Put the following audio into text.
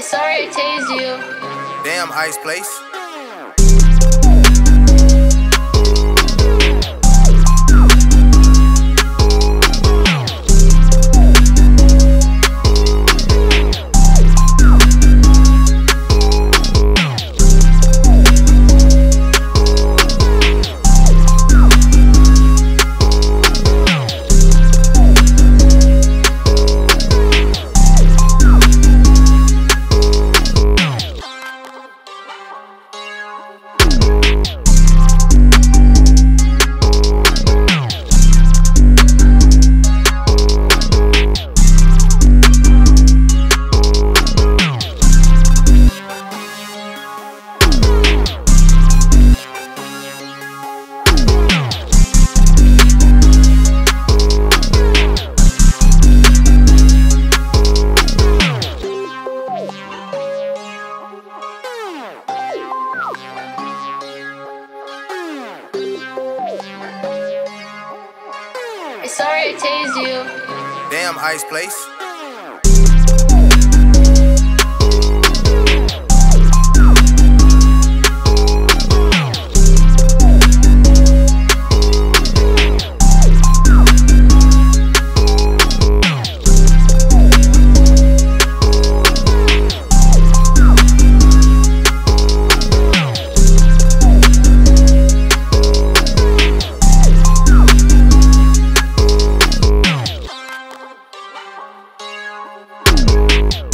Sorry I tased you. Damn, Ice Place. Show. Sorry I tased you. Damn, Ice Place. you.